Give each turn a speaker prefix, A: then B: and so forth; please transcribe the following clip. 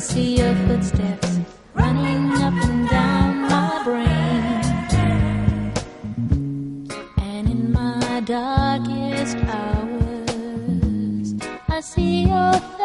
A: See your footsteps running up and down my brain. And in my darkest hours, I see your.